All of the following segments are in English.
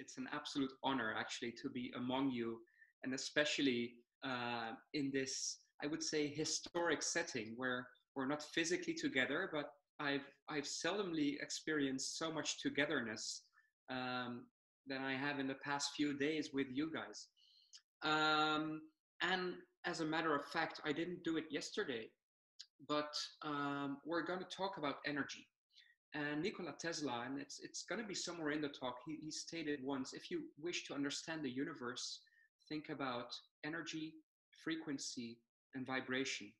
it's an absolute honor actually to be among you, and especially uh, in this, I would say, historic setting where we're not physically together, but I've I've seldomly experienced so much togetherness um, than I have in the past few days with you guys. Um, and as a matter of fact, I didn't do it yesterday, but um, we're going to talk about energy. And Nikola Tesla, and it's, it's going to be somewhere in the talk, he, he stated once if you wish to understand the universe, think about energy, frequency, and vibration.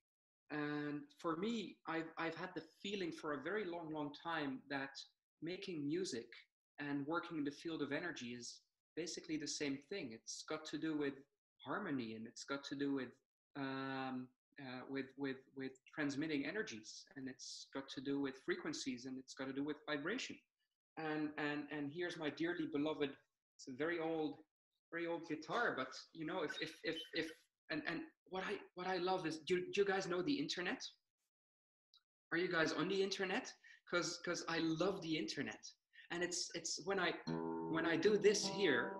And for me, I've, I've had the feeling for a very long, long time that making music and working in the field of energy is basically the same thing. It's got to do with harmony and it's got to do with um, uh, with with with transmitting energies and it's got to do with frequencies and it's got to do with vibration. And and and here's my dearly beloved it's a very old very old guitar but you know if if if, if and and what i what i love is do, do you guys know the internet? Are you guys on the internet? Because because i love the internet. And it's it's when i when i do this here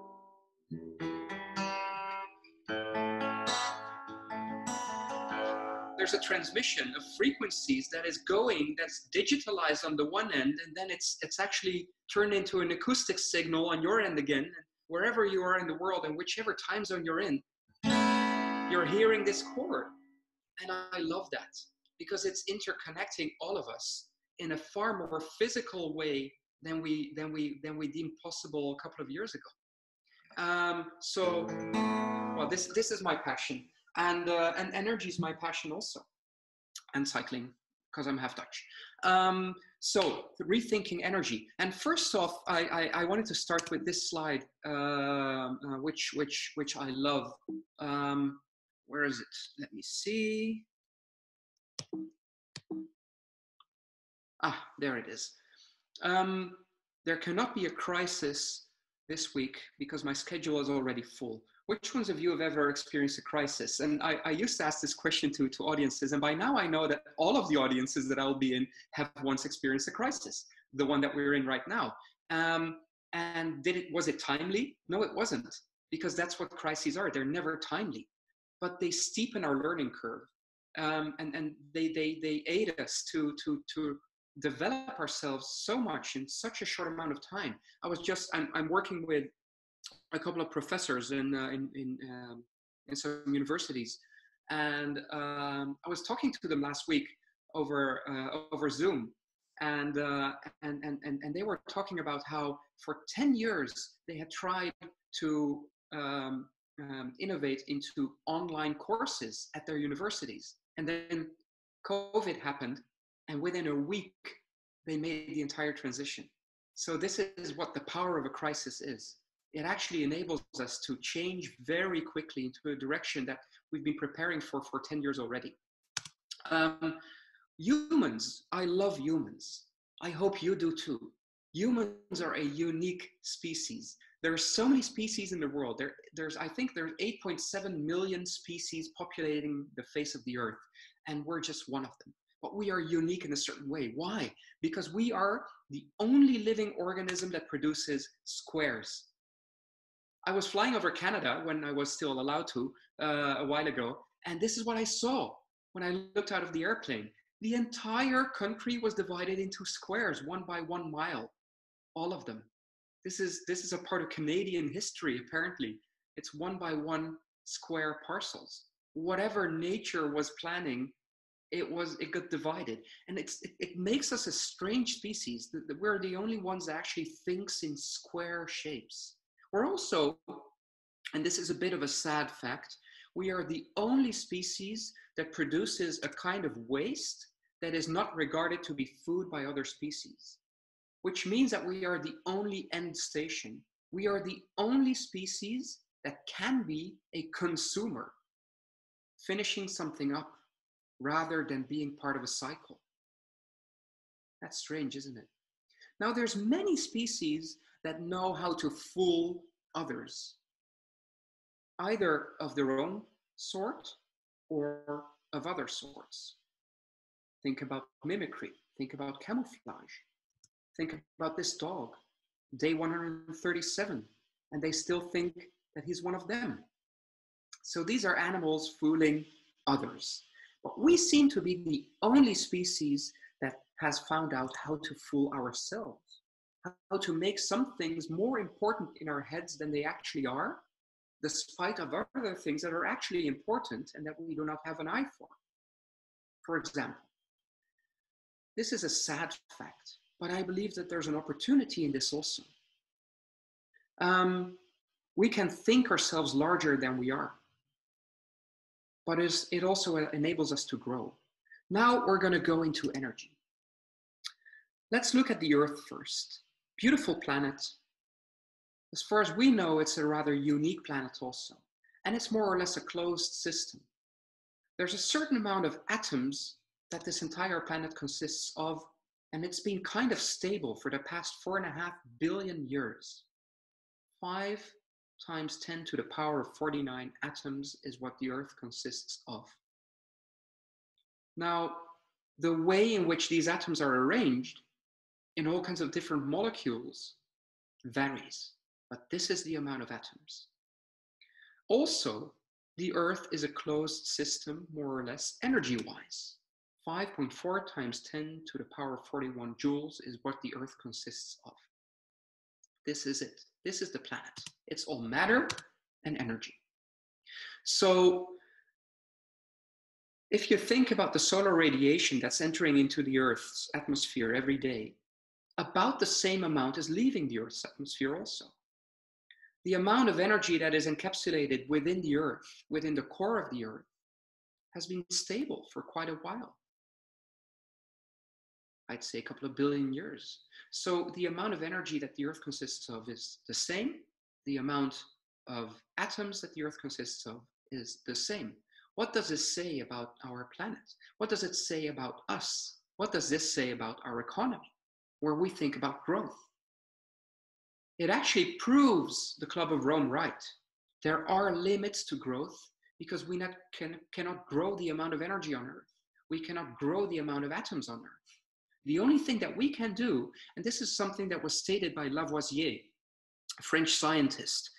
there's a transmission of frequencies that is going that's digitalized on the one end and then it's it's actually turned into an acoustic signal on your end again wherever you are in the world and whichever time zone you're in you're hearing this chord. And i love that because it's interconnecting all of us in a far more physical way than we than we than we deemed possible a couple of years ago. Um, so well this this is my passion and uh, and energy is my passion also and cycling because i'm half dutch. Um, so rethinking energy. And first off i i, I wanted to start with this slide uh, uh, which which which i love. Um, where is it? Let me see. Ah there it is. Um, there cannot be a crisis this week because my schedule is already full which ones of you have ever experienced a crisis? And I, I, used to ask this question to, to audiences, and by now I know that all of the audiences that I'll be in have once experienced a crisis, the one that we're in right now. Um, and did it was it timely? No, it wasn't, because that's what crises are. They're never timely, but they steepen our learning curve, um, and and they they they aid us to to to develop ourselves so much in such a short amount of time. I was just I'm I'm working with a couple of professors in uh, in in, um, in, some universities, and um, I was talking to them last week over uh, over Zoom, and, uh, and and and and they were talking about how for ten years they had tried to um, um innovate into online courses at their universities, and then COVID happened, and within a week they made the entire transition. So this is what the power of a crisis is it actually enables us to change very quickly into a direction that we've been preparing for for 10 years already. Um, humans, I love humans. I hope you do too. Humans are a unique species. There are so many species in the world. There, there's, I think there's 8.7 million species populating the face of the earth, and we're just one of them. But we are unique in a certain way. Why? Because we are the only living organism that produces squares. I was flying over Canada when I was still allowed to uh, a while ago, and this is what I saw when I looked out of the airplane. The entire country was divided into squares, one by one mile, all of them. This is this is a part of Canadian history. Apparently, it's one by one square parcels. Whatever nature was planning, it was it got divided, and it's it, it makes us a strange species. That we're the only ones that actually thinks in square shapes we're also, and this is a bit of a sad fact, we are the only species that produces a kind of waste that is not regarded to be food by other species, which means that we are the only end station. We are the only species that can be a consumer, finishing something up rather than being part of a cycle. That's strange, isn't it? Now, there's many species that know how to fool others, either of their own sort or of other sorts. Think about mimicry, think about camouflage, think about this dog, day 137, and they still think that he's one of them. So these are animals fooling others. But we seem to be the only species that has found out how to fool ourselves, how to make some things more important in our heads than they actually are, despite of other things that are actually important and that we do not have an eye for. For example, this is a sad fact, but I believe that there's an opportunity in this also. Um, we can think ourselves larger than we are, but it also enables us to grow. Now we're going to go into energy. Let's look at the Earth first. Beautiful planet. As far as we know, it's a rather unique planet also, and it's more or less a closed system. There's a certain amount of atoms that this entire planet consists of, and it's been kind of stable for the past four and a half billion years. Five times 10 to the power of 49 atoms is what the Earth consists of. Now, the way in which these atoms are arranged in all kinds of different molecules varies, but this is the amount of atoms. Also, the Earth is a closed system, more or less, energy wise. 5.4 times 10 to the power of 41 joules is what the Earth consists of. This is it. This is the planet. It's all matter and energy. So if you think about the solar radiation that's entering into the Earth's atmosphere every day, about the same amount is leaving the Earth's atmosphere also. The amount of energy that is encapsulated within the Earth, within the core of the Earth, has been stable for quite a while. I'd say a couple of billion years. So the amount of energy that the Earth consists of is the same. The amount of atoms that the Earth consists of is the same. What does this say about our planet? What does it say about us? What does this say about our economy, where we think about growth? It actually proves the Club of Rome right. There are limits to growth because we not, can, cannot grow the amount of energy on Earth. We cannot grow the amount of atoms on Earth. The only thing that we can do, and this is something that was stated by Lavoisier, a French scientist,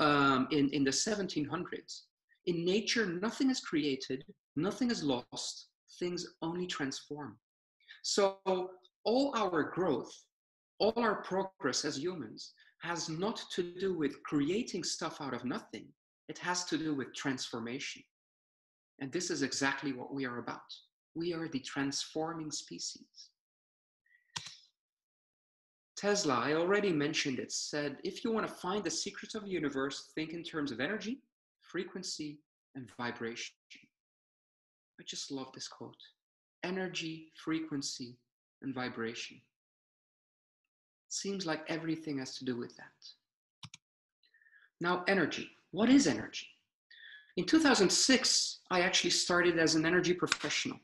um, in, in the 1700s. In nature, nothing is created, nothing is lost, things only transform. So, all our growth, all our progress as humans has not to do with creating stuff out of nothing, it has to do with transformation. And this is exactly what we are about. We are the transforming species. Tesla, I already mentioned it, said if you want to find the secrets of the universe, think in terms of energy, frequency, and vibration. I just love this quote energy, frequency, and vibration. seems like everything has to do with that. Now, energy. What is energy? In 2006, I actually started as an energy professional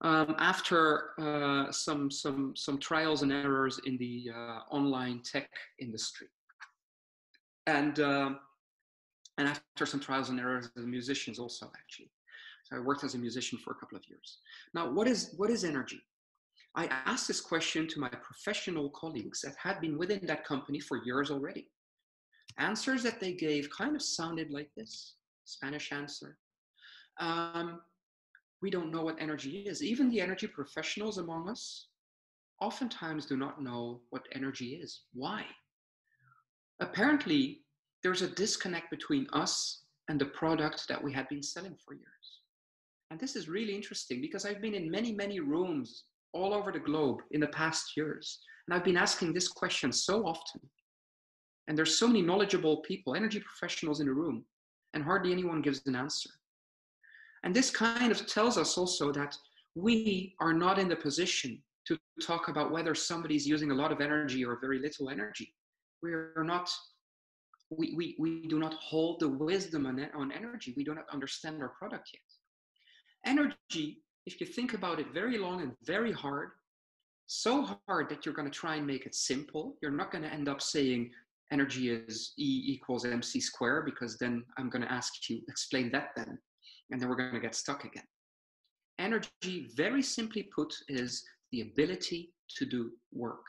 um, after uh, some, some, some trials and errors in the uh, online tech industry. And, uh, and after some trials and errors as musicians also, actually. So I worked as a musician for a couple of years. Now, what is, what is energy? I asked this question to my professional colleagues that had been within that company for years already. Answers that they gave kind of sounded like this Spanish answer. Um, we don't know what energy is. Even the energy professionals among us oftentimes do not know what energy is. Why? Apparently, there's a disconnect between us and the product that we had been selling for years. And this is really interesting because I've been in many, many rooms all over the globe in the past years. And I've been asking this question so often. And there's so many knowledgeable people, energy professionals in the room, and hardly anyone gives an answer. And this kind of tells us also that we are not in the position to talk about whether somebody's using a lot of energy or very little energy. We are not, we, we, we do not hold the wisdom on, on energy. We do not understand our product yet. Energy, if you think about it very long and very hard, so hard that you're going to try and make it simple, you're not going to end up saying energy is E equals mc squared because then I'm going to ask you, explain that then and then we're going to get stuck again. Energy, very simply put, is the ability to do work.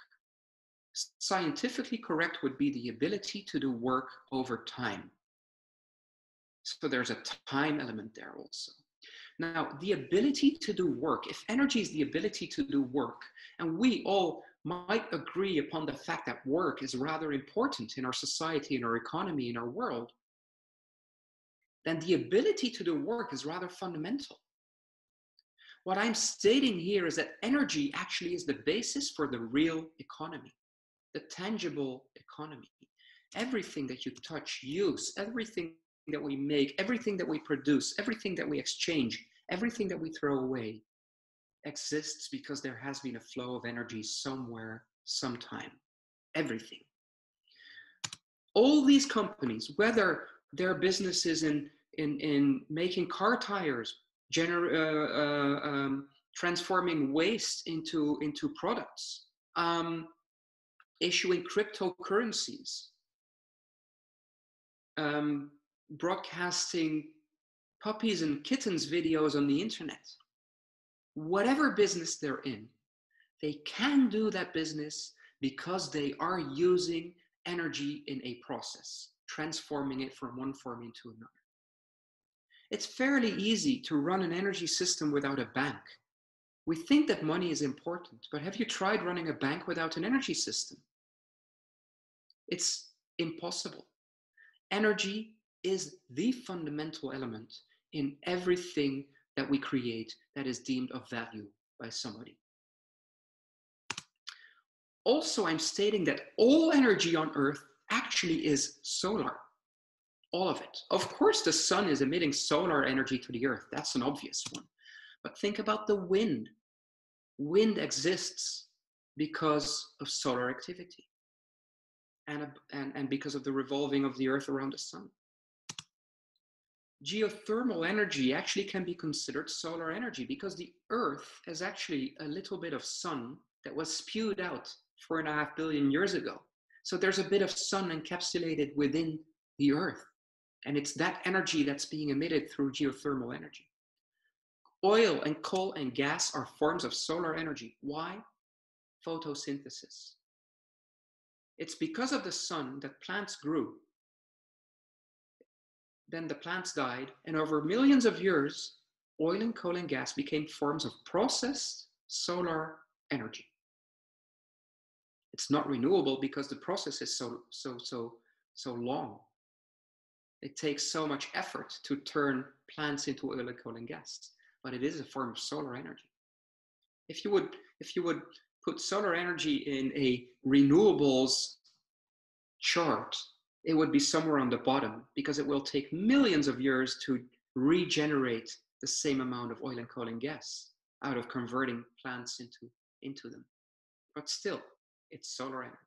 Scientifically correct would be the ability to do work over time. So there's a time element there also. Now, the ability to do work, if energy is the ability to do work, and we all might agree upon the fact that work is rather important in our society, in our economy, in our world, then the ability to do work is rather fundamental. What I'm stating here is that energy actually is the basis for the real economy, the tangible economy. Everything that you touch, use, everything that we make, everything that we produce, everything that we exchange, everything that we throw away exists because there has been a flow of energy somewhere, sometime. Everything. All these companies, whether their businesses in, in, in making car tires, gener- uh, uh, um, transforming waste into, into products, um, issuing cryptocurrencies, um, broadcasting puppies and kittens videos on the internet whatever business they're in, they can do that business because they are using energy in a process, transforming it from one form into another. It's fairly easy to run an energy system without a bank. We think that money is important, but have you tried running a bank without an energy system? It's impossible. Energy is the fundamental element in everything that we create that is deemed of value by somebody. Also, I'm stating that all energy on Earth actually is solar. All of it. Of course, the sun is emitting solar energy to the Earth. That's an obvious one. But think about the wind. Wind exists because of solar activity and, and, and because of the revolving of the Earth around the sun geothermal energy actually can be considered solar energy because the Earth is actually a little bit of sun that was spewed out four and a half billion years ago. So there's a bit of sun encapsulated within the Earth. And it's that energy that's being emitted through geothermal energy. Oil and coal and gas are forms of solar energy. Why? Photosynthesis. It's because of the sun that plants grew then the plants died, and over millions of years, oil and coal and gas became forms of processed solar energy. It's not renewable because the process is so so so so long. It takes so much effort to turn plants into oil and coal and gas, but it is a form of solar energy. If you would if you would put solar energy in a renewables chart it would be somewhere on the bottom because it will take millions of years to regenerate the same amount of oil and coal and gas out of converting plants into, into them. But still, it's solar energy.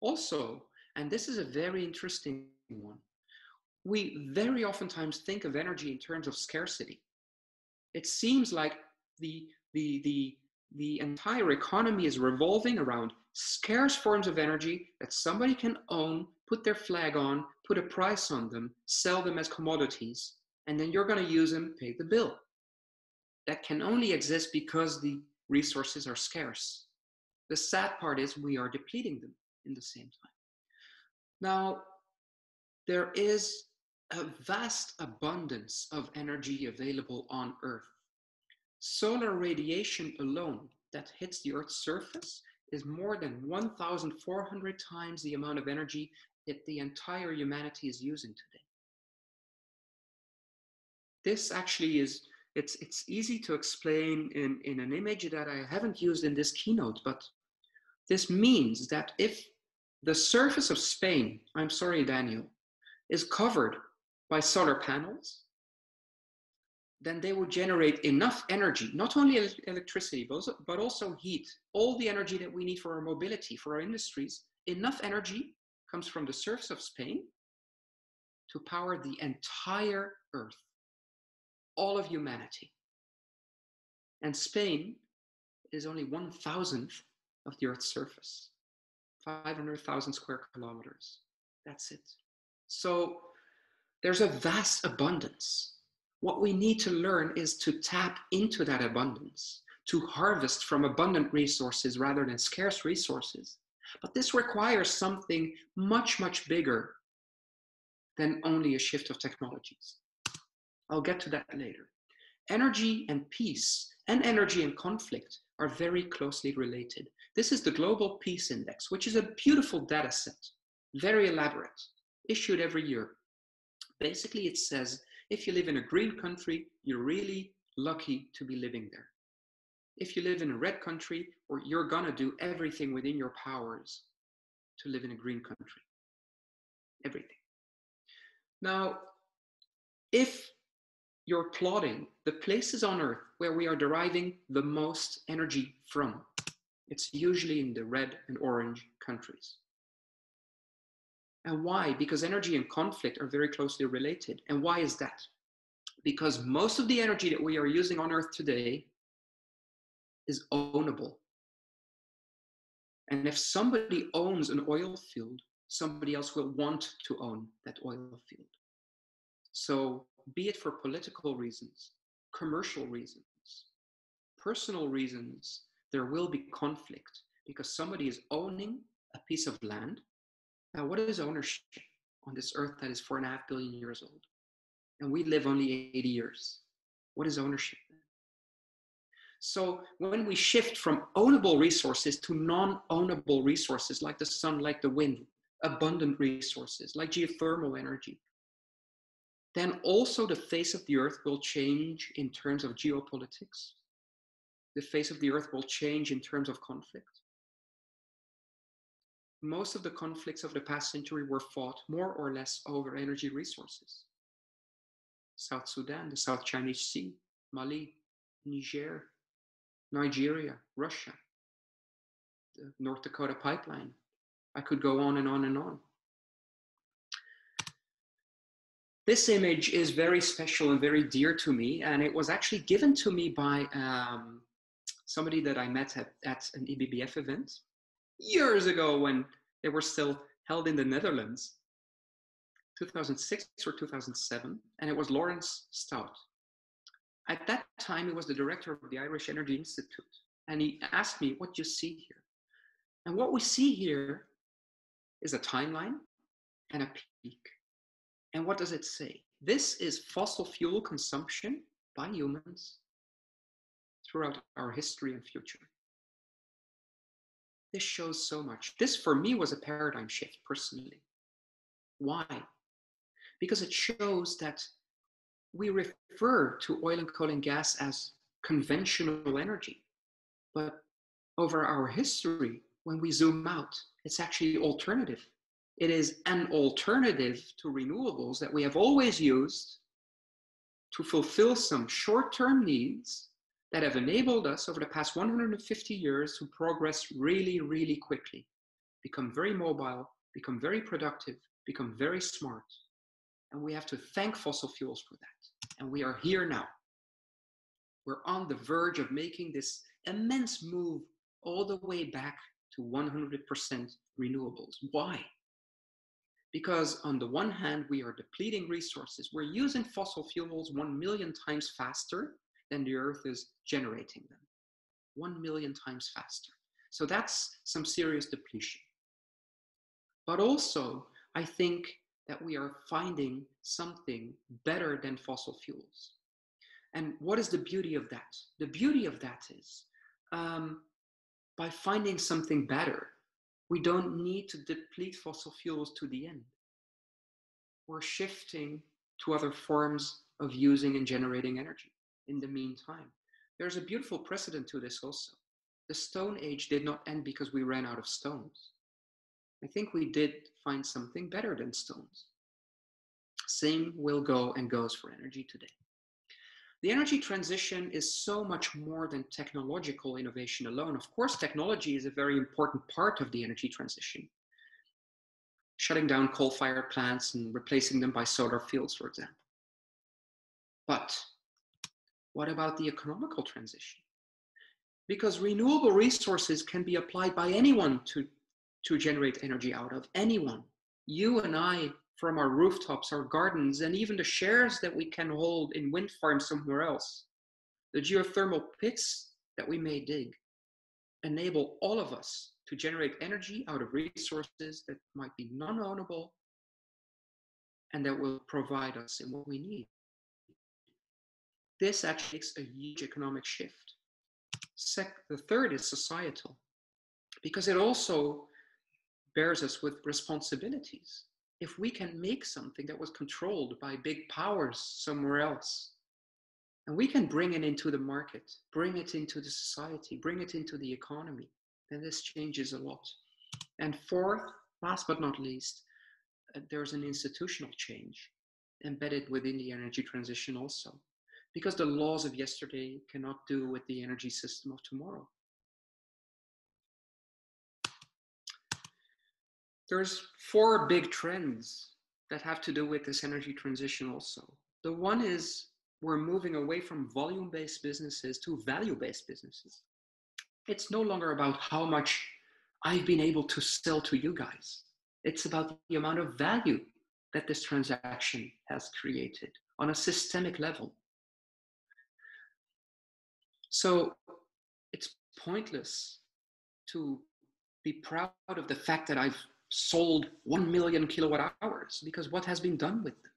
Also, and this is a very interesting one, we very oftentimes think of energy in terms of scarcity. It seems like the, the, the, the entire economy is revolving around scarce forms of energy that somebody can own, put their flag on, put a price on them, sell them as commodities, and then you're going to use them, pay the bill. That can only exist because the resources are scarce. The sad part is we are depleting them in the same time. Now, there is a vast abundance of energy available on Earth. Solar radiation alone that hits the Earth's surface is more than 1,400 times the amount of energy that the entire humanity is using today. This actually is, it's, it's easy to explain in, in an image that I haven't used in this keynote, but this means that if the surface of Spain, I'm sorry, Daniel, is covered by solar panels, then they will generate enough energy, not only electricity, but also, but also heat, all the energy that we need for our mobility, for our industries. Enough energy comes from the surface of Spain to power the entire Earth, all of humanity. And Spain is only one thousandth of the Earth's surface, 500,000 square kilometers. That's it. So there's a vast abundance what we need to learn is to tap into that abundance, to harvest from abundant resources rather than scarce resources, But this requires something much, much bigger than only a shift of technologies. I'll get to that later. Energy and peace and energy and conflict are very closely related. This is the Global Peace Index, which is a beautiful data set, very elaborate, issued every year. Basically, it says if you live in a green country, you're really lucky to be living there. If you live in a red country, or you're gonna do everything within your powers to live in a green country. Everything. Now, if you're plotting the places on Earth where we are deriving the most energy from. It's usually in the red and orange countries. And why? Because energy and conflict are very closely related. And why is that? Because most of the energy that we are using on Earth today is ownable. And if somebody owns an oil field, somebody else will want to own that oil field. So be it for political reasons, commercial reasons, personal reasons, there will be conflict because somebody is owning a piece of land. Now, what is ownership on this earth that is four and a half billion years old? And we live only 80 years. What is ownership? So when we shift from ownable resources to non-ownable resources like the sun, like the wind, abundant resources like geothermal energy, then also the face of the earth will change in terms of geopolitics. The face of the earth will change in terms of conflict. Most of the conflicts of the past century were fought more or less over energy resources. South Sudan, the South Chinese Sea, Mali, Niger, Nigeria, Russia, the North Dakota pipeline. I could go on and on and on. This image is very special and very dear to me, and it was actually given to me by um, somebody that I met at, at an EBBF event years ago when they were still held in the Netherlands, 2006 or 2007, and it was Lawrence Stout. At that time, he was the director of the Irish Energy Institute, and he asked me, What do you see here? And what we see here is a timeline and a peak. And what does it say? This is fossil fuel consumption by humans throughout our history and future. This shows so much. This, for me, was a paradigm shift personally. Why? Because it shows that we refer to oil and coal and gas as conventional energy. But over our history, when we zoom out, it's actually alternative it is an alternative to renewables that we have always used to fulfill some short term needs that have enabled us over the past 150 years to progress really, really quickly, become very mobile, become very productive, become very smart. And we have to thank fossil fuels for that. And we are here now. We're on the verge of making this immense move all the way back to 100% renewables. Why? Because on the one hand, we are depleting resources. We're using fossil fuels one million times faster than the earth is generating them. One million times faster. So that's some serious depletion. But also, I think that we are finding something better than fossil fuels. And what is the beauty of that? The beauty of that is um, by finding something better, we don't need to deplete fossil fuels to the end. We're shifting to other forms of using and generating energy in the meantime. There's a beautiful precedent to this also. The Stone Age did not end because we ran out of stones. I think we did find something better than stones. Same will go and goes for energy today. The energy transition is so much more than technological innovation alone. Of course, technology is a very important part of the energy transition. Shutting down coal fired plants and replacing them by solar fields, for example. But what about the economical transition? Because renewable resources can be applied by anyone to, to generate energy out of, anyone. You and I from our rooftops, our gardens, and even the shares that we can hold in wind farms somewhere else, the geothermal pits that we may dig. enable all of us to generate energy out of resources that might be non ownable and that will provide us in what we need. This actually makes a huge economic shift. Sec- the third is societal, because it also bears us with responsibilities. If we can make something that was controlled by big powers somewhere else, and we can bring it into the market, bring it into the society, bring it into the economy, then this changes a lot. And fourth, last but not least, uh, there's an institutional change embedded within the energy transition also, because the laws of yesterday cannot do with the energy system of tomorrow. There's four big trends that have to do with this energy transition also. The one is we're moving away from volume based businesses to value based businesses. It's no longer about how much I've been able to sell to you guys, it's about the amount of value that this transaction has created on a systemic level. So it's pointless to be proud of the fact that I've sold 1 million kilowatt hours because what has been done with them?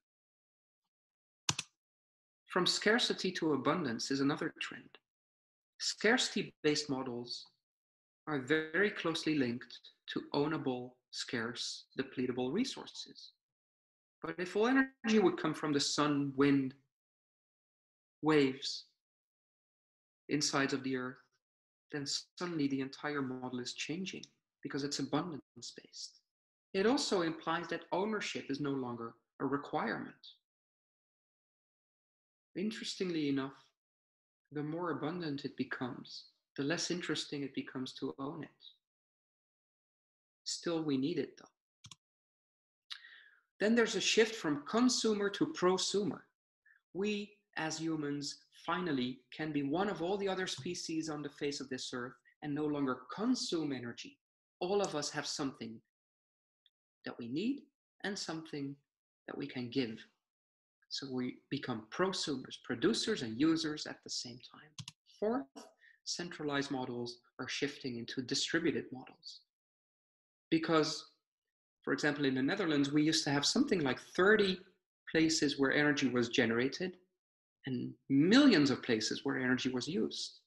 From scarcity to abundance is another trend. Scarcity based models are very closely linked to ownable, scarce, depletable resources. But if all energy would come from the sun, wind, waves, insides of the earth, then suddenly the entire model is changing because it's abundance based. It also implies that ownership is no longer a requirement. Interestingly enough, the more abundant it becomes, the less interesting it becomes to own it. Still, we need it though. Then there's a shift from consumer to prosumer. We, as humans, finally can be one of all the other species on the face of this earth and no longer consume energy. All of us have something that we need and something that we can give so we become prosumers, producers and users at the same time. Fourth, centralized models are shifting into distributed models. Because, for example, in the Netherlands, we used to have something like 30 places where energy was generated and millions of places where energy was used.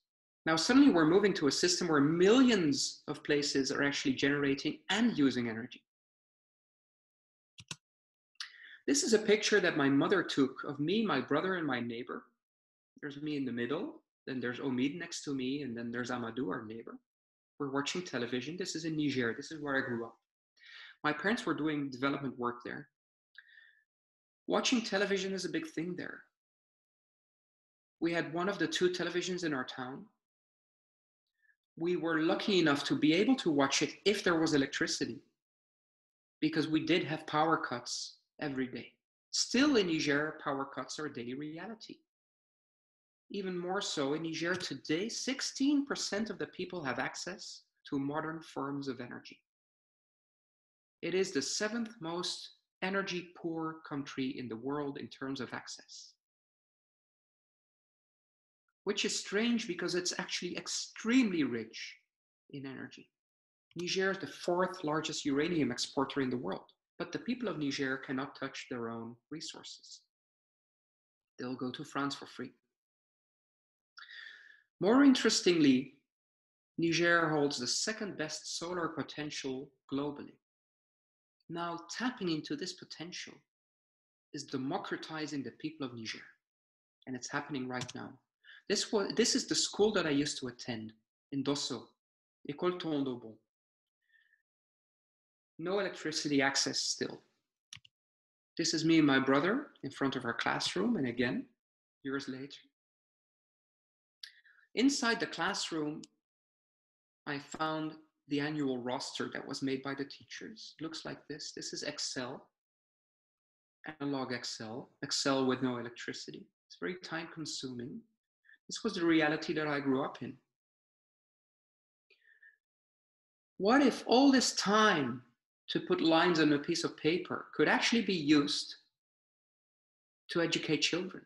Now, suddenly we're moving to a system where millions of places are actually generating and using energy. This is a picture that my mother took of me, my brother, and my neighbor. There's me in the middle, then there's Omid next to me, and then there's Amadou, our neighbor. We're watching television. This is in Niger. This is where I grew up. My parents were doing development work there. Watching television is a big thing there. We had one of the two televisions in our town. We were lucky enough to be able to watch it if there was electricity, because we did have power cuts every day. Still in Niger, power cuts are a daily reality. Even more so, in Niger today, 16% of the people have access to modern forms of energy. It is the seventh most energy poor country in the world in terms of access. Which is strange because it's actually extremely rich in energy. Niger is the fourth largest uranium exporter in the world. But the people of Niger cannot touch their own resources. They'll go to France for free. More interestingly, Niger holds the second best solar potential globally. Now, tapping into this potential is democratizing the people of Niger, and it's happening right now. This, was, this is the school that I used to attend in Dosso, École Tondobon no electricity access still. This is me and my brother in front of our classroom, and again, years later. Inside the classroom, I found the annual roster that was made by the teachers. It looks like this. This is Excel, analog Excel, Excel with no electricity. It's very time consuming. This was the reality that I grew up in. What if all this time to put lines on a piece of paper could actually be used to educate children.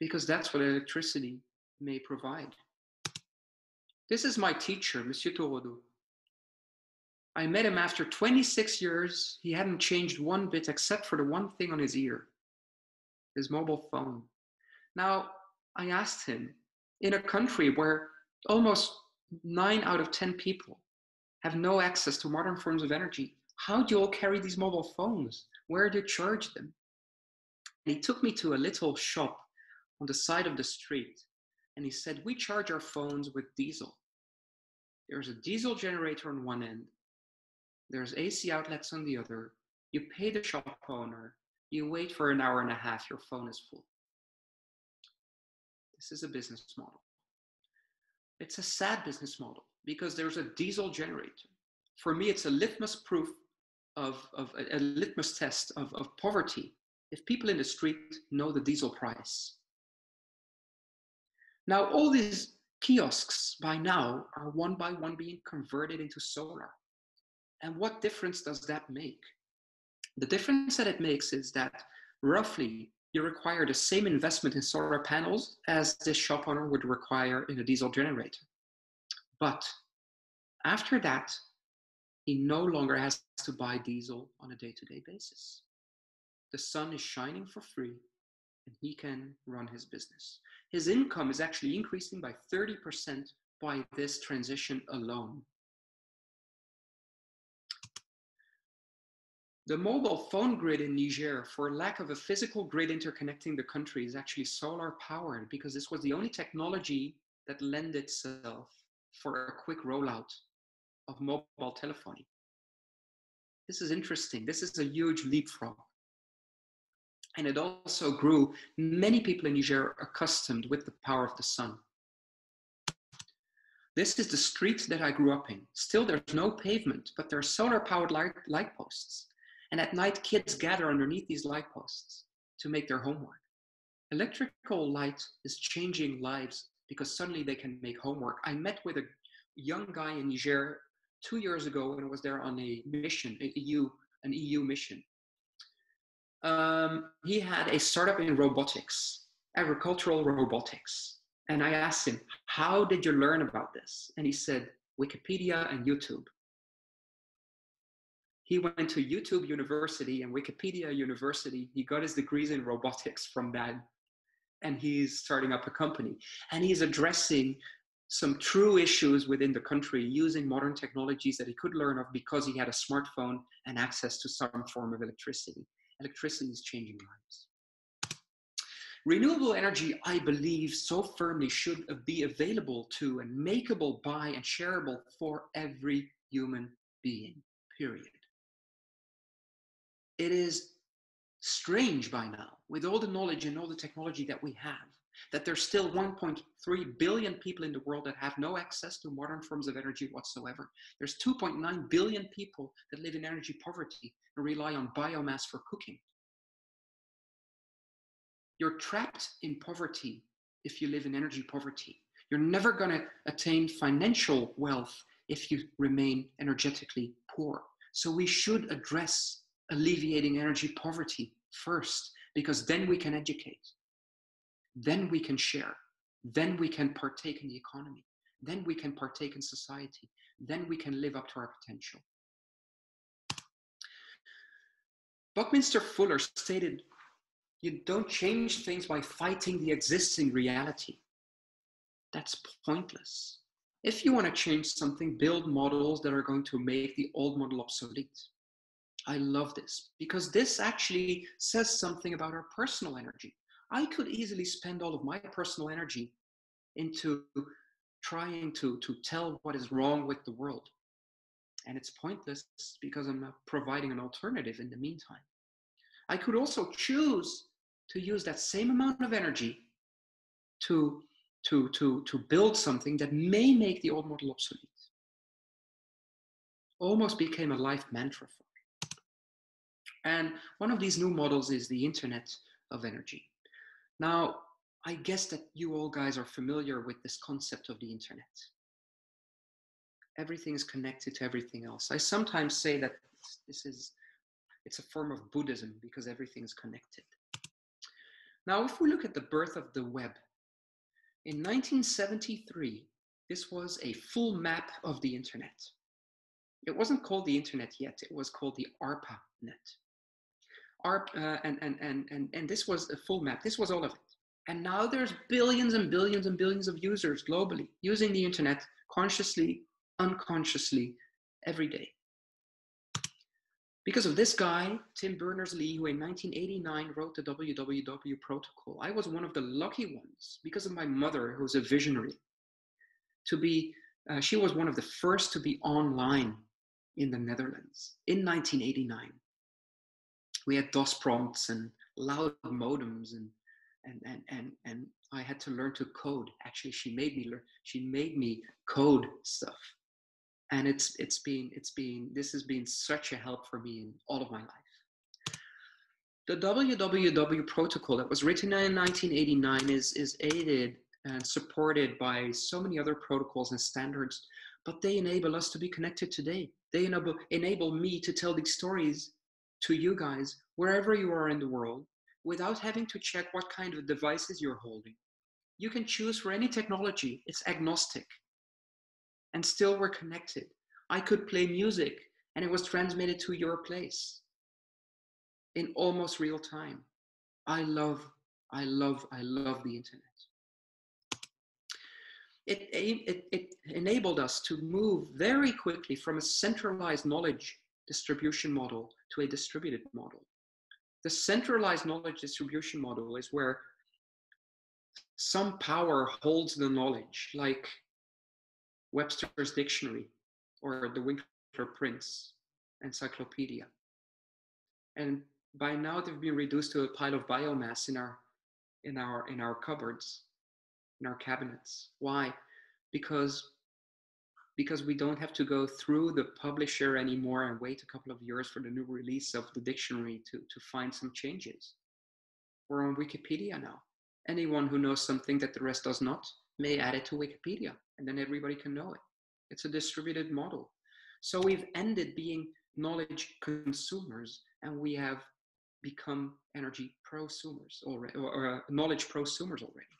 Because that's what electricity may provide. This is my teacher, Monsieur Taureau. I met him after 26 years. He hadn't changed one bit except for the one thing on his ear his mobile phone. Now, I asked him in a country where almost nine out of 10 people have no access to modern forms of energy, how do you all carry these mobile phones? Where do you charge them? And he took me to a little shop on the side of the street and he said, We charge our phones with diesel. There's a diesel generator on one end, there's AC outlets on the other. You pay the shop owner, you wait for an hour and a half, your phone is full. This is a business model. It's a sad business model because there's a diesel generator. For me, it's a litmus proof of, of a, a litmus test of, of poverty if people in the street know the diesel price. Now, all these kiosks by now are one by one being converted into solar. And what difference does that make? The difference that it makes is that roughly you require the same investment in solar panels as this shop owner would require in a diesel generator. But after that, he no longer has to buy diesel on a day to day basis. The sun is shining for free and he can run his business. His income is actually increasing by 30% by this transition alone. The mobile phone grid in Niger, for lack of a physical grid interconnecting the country, is actually solar powered because this was the only technology that lent itself for a quick rollout of mobile telephony. This is interesting. This is a huge leapfrog. And it also grew many people in Niger are accustomed with the power of the sun. This is the street that I grew up in. Still, there's no pavement, but there are solar powered light, light posts. And at night, kids gather underneath these light posts to make their homework. Electrical light is changing lives because suddenly they can make homework. I met with a young guy in Niger two years ago when I was there on a mission, an EU, an EU mission. Um, he had a startup in robotics, agricultural robotics. And I asked him, How did you learn about this? And he said, Wikipedia and YouTube he went to YouTube University and Wikipedia University. He got his degrees in robotics from that. And he's starting up a company. And he's addressing some true issues within the country using modern technologies that he could learn of because he had a smartphone and access to some form of electricity. Electricity is changing lives. Renewable energy, I believe, so firmly should be available to and makeable by and shareable for every human being, period it is strange by now, with all the knowledge and all the technology that we have, that there's still 1.3 billion people in the world that have no access to modern forms of energy whatsoever. There's 2.9 billion people that live in energy poverty and rely on biomass for cooking. You're trapped in poverty if you live in energy poverty. You're never going to attain financial wealth if you remain energetically poor. So we should address alleviating energy poverty first, because then we can educate, then we can share, then we can partake in the economy, then we can partake in society, then we can live up to our potential. Buckminster Fuller stated, You don't change things by fighting the existing reality. That's pointless. If you want to change something, build models that are going to make the old model obsolete. I love this because this actually says something about our personal energy. I could easily spend all of my personal energy into trying to, to tell what is wrong with the world. And it's pointless because I'm providing an alternative in the meantime. I could also choose to use that same amount of energy to, to, to, to build something that may make the old model obsolete. Almost became a life mantra for and one of these new models is the Internet of Energy. Now, I guess that you all guys are familiar with this concept of the Internet. Everything is connected to everything else. I sometimes say that this is it's a form of Buddhism because everything is connected. Now, if we look at the birth of the web, in 1973, This was a full map of the internet. It wasn't called the internet yet, it was called the ARPANET. ARP, uh, and, and, and, and, and this was a full map. This was all of it. And now there's billions and billions and billions of users globally using the internet consciously, unconsciously, every day. Because of this guy, Tim Berners-Lee, who in 1989 wrote the WWW protocol, I was one of the lucky ones because of my mother, who's a visionary, to be, uh, she was one of the first to be online in the Netherlands in 1989. We had DOS prompts and loud modems and and and and and I had to learn to code. Actually, she made me learn. She made me code stuff, and it's it's been it's been this has been such a help for me in all of my life. The WWW protocol that was written in 1989 is is aided and supported by so many other protocols and standards, but they enable us to be connected today. They enable enable me to tell these stories to you guys wherever you are in the world without having to check what kind of devices you're holding. You can choose for any technology, it's agnostic. And still we're connected. I could play music and it was transmitted to your place in almost real time. I love, I love, I love the internet. It, it, it enabled us to move very quickly from a centralized knowledge distribution model to a distributed model. The centralized knowledge distribution model is where some power holds the knowledge, like Webster's Dictionary or the Winkler Prins Encyclopedia. And by now they've been reduced to a pile of biomass in our in our in our cupboards, in our cabinets. Why? Because because we don't have to go through the publisher anymore and wait a couple of years for the new release of the dictionary to, to find some changes. We're on Wikipedia now. Anyone who knows something that the rest does not may add it to Wikipedia, and then everybody can know it. It's a distributed model. So we've ended being knowledge consumers and we have become energy prosumers already, or, or uh, knowledge prosumers already.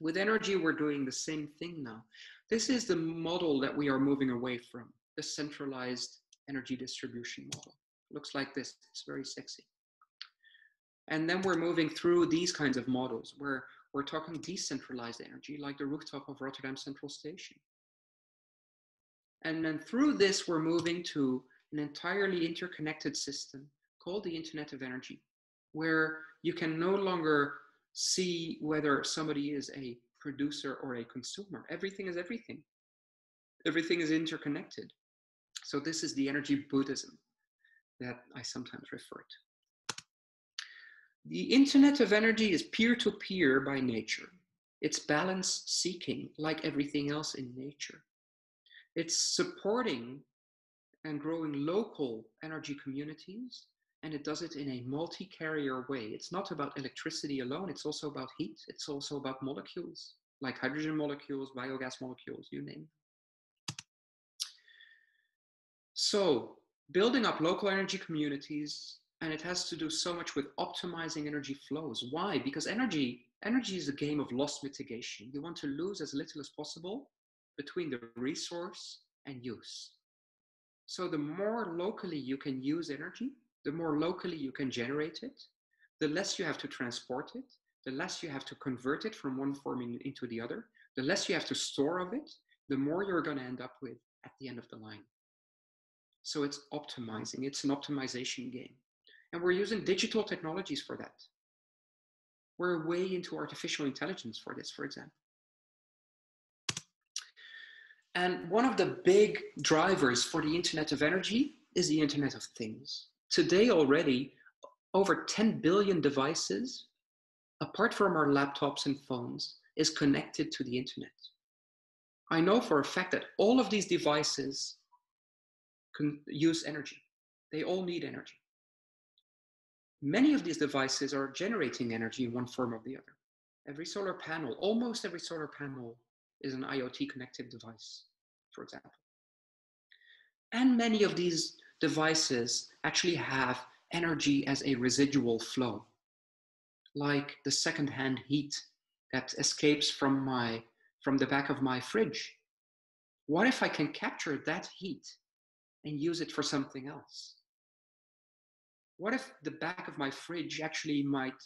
With energy, we're doing the same thing now. This is the model that we are moving away from, the centralized energy distribution model. Looks like this, it's very sexy. And then we're moving through these kinds of models where we're talking decentralized energy, like the rooftop of Rotterdam Central Station. And then through this, we're moving to an entirely interconnected system called the Internet of Energy, where you can no longer see whether somebody is a producer or a consumer. Everything is everything. Everything is interconnected. So this is the energy Buddhism that I sometimes refer to. The Internet of Energy is peer-to-peer by nature. It's balance seeking like everything else in nature. It's supporting and growing local energy communities and it does it in a multi-carrier way. It's not about electricity alone, it's also about heat, it's also about molecules, like hydrogen molecules, biogas molecules, you name So building up local energy communities, and it has to do so much with optimizing energy flows. Why? Because energy, energy is a game of loss mitigation. You want to lose as little as possible between the resource and use. So the more locally you can use energy, the more locally you can generate it, the less you have to transport it, the less you have to convert it from one form in, into the other, the less you have to store of it, the more you're going to end up with at the end of the line. So it's optimizing, it's an optimization game. And we're using digital technologies for that. We're way into artificial intelligence for this, for example. And one of the big drivers for the Internet of Energy is the Internet of Things. Today already, over 10 billion devices, apart from our laptops and phones, is connected to the internet. I know for a fact that all of these devices can use energy. They all need energy. Many of these devices are generating energy in one form or the other. Every solar panel, almost every solar panel is an IoT connected device, for example. And many of these devices actually have energy as a residual flow, like the secondhand heat that escapes from my from the back of my fridge. What if I can capture that heat and use it for something else? What if the back of my fridge actually might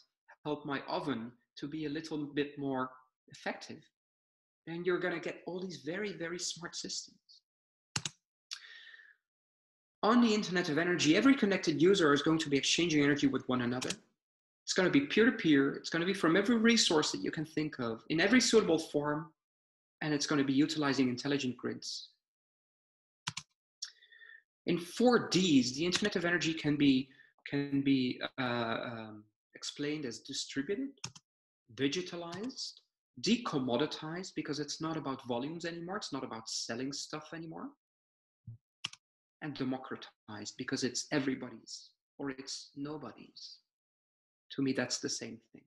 help my oven to be a little bit more effective? And you're going to get all these very, very smart systems. On the Internet of Energy, every connected user is going to be exchanging energy with one another. It's going to be peer to peer. It's going to be from every resource that you can think of in every suitable form. And it's going to be utilizing intelligent grids. In four Ds, the Internet of Energy can be, can be uh, um, explained as distributed, digitalized, decommoditized, because it's not about volumes anymore. It's not about selling stuff anymore. And democratized, because it's everybody's or it's nobody's. To me, that's the same thing.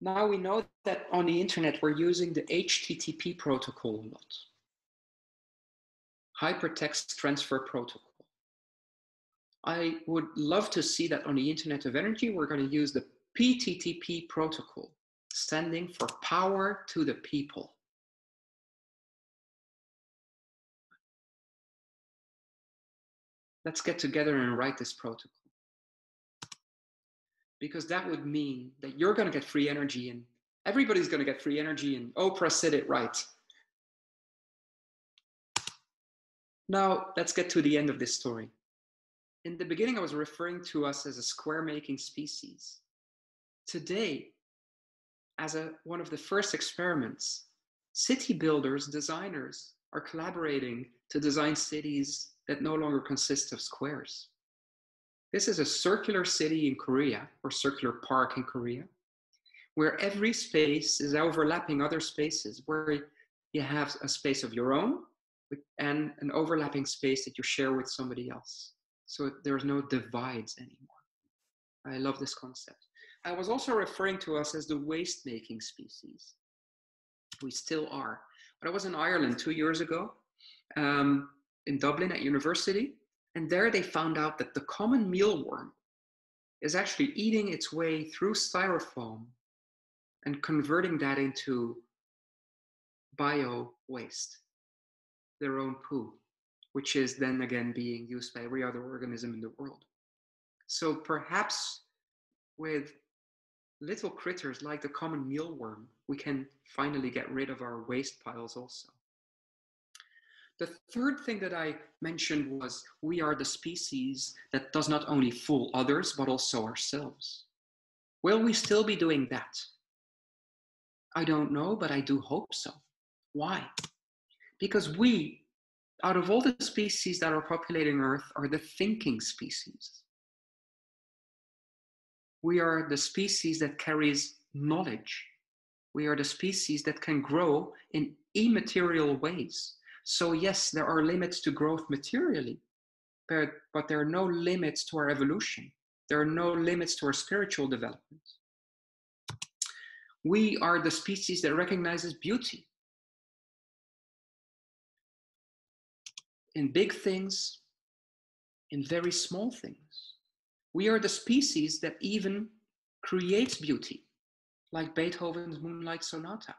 Now we know that on the internet, we're using the HTTP protocol a lot. Hypertext Transfer Protocol. I would love to see that on the Internet of Energy, we're going to use the PTTP protocol, standing for Power to the People. Let's get together and write this protocol because that would mean that you're going to get free energy and everybody's going to get free energy and Oprah said it right. Now, let's get to the end of this story. In the beginning, I was referring to us as a square making species. Today, as a, one of the first experiments, city builders, designers are collaborating to design cities that no longer consists of squares. This is a circular city in Korea, or circular park in Korea, where every space is overlapping other spaces, where you have a space of your own and an overlapping space that you share with somebody else. So there's no divides anymore. I love this concept. I was also referring to us as the waste making species. We still are. But I was in Ireland two years ago um, in Dublin at university, and there they found out that the common mealworm is actually eating its way through styrofoam and converting that into bio waste, their own poo, which is then again being used by every other organism in the world. So perhaps with little critters like the common mealworm, we can finally get rid of our waste piles also. The third thing that I mentioned was we are the species that does not only fool others, but also ourselves. Will we still be doing that? I don't know, but I do hope so. Why? Because we, out of all the species that are populating Earth, are the thinking species. We are the species that carries knowledge. We are the species that can grow in immaterial ways so yes, there are limits to growth materially, but, but there are no limits to our evolution. There are no limits to our spiritual development. We are the species that recognizes beauty. In big things, in very small things. We are the species that even creates beauty, like Beethoven's Moonlight Sonata.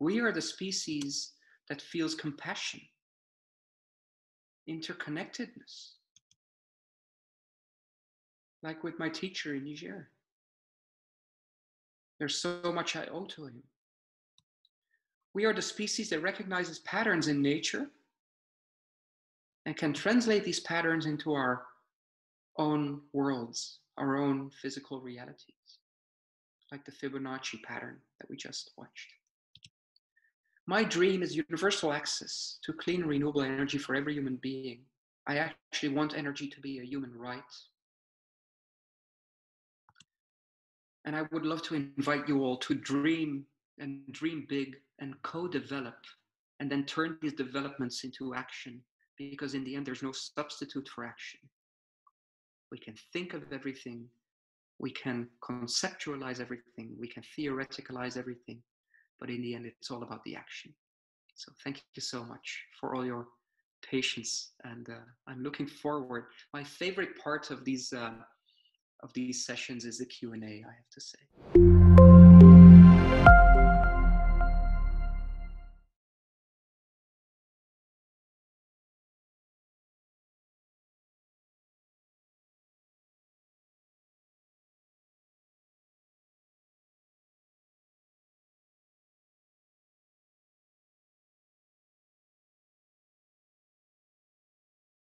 We are the species that feels compassion, interconnectedness. Like with my teacher in Niger. There's so much I owe to him. We are the species that recognizes patterns in nature and can translate these patterns into our own worlds, our own physical realities, like the Fibonacci pattern that we just watched. My dream is universal access to clean, renewable energy for every human being. I actually want energy to be a human right. And I would love to invite you all to dream and dream big and co develop and then turn these developments into action because in the end, there's no substitute for action. We can think of everything, we can conceptualize everything, we can theoreticalize everything, but in the end, it's all about the action. So thank you so much for all your patience, and uh, I'm looking forward. My favorite part of these uh, of these sessions is the Q&A, I have to say.